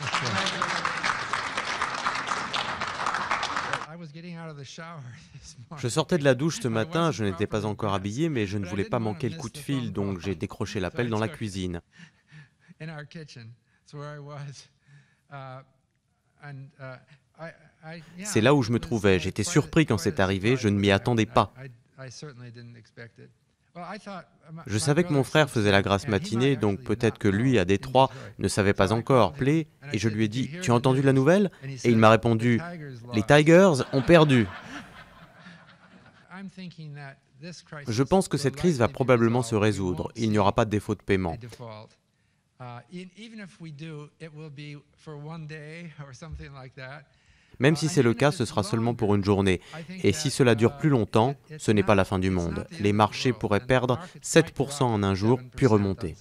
Je sortais de la douche ce matin, je n'étais pas encore habillé, mais je ne voulais pas manquer le coup de fil, donc j'ai décroché l'appel dans la cuisine. C'est là où je me trouvais. J'étais surpris quand c'est arrivé, je ne m'y attendais pas. Je savais que mon frère faisait la grasse matinée, donc peut-être que lui, à Détroit, ne savait pas encore appeler, et je lui ai dit Tu as entendu la nouvelle? Et il m'a répondu Les Tigers ont perdu. Je pense que cette crise va probablement se résoudre. Il n'y aura pas de défaut de paiement. Même si c'est le cas, ce sera seulement pour une journée. Et si cela dure plus longtemps, ce n'est pas la fin du monde. Les marchés pourraient perdre 7% en un jour, puis remonter.